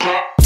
Yeah.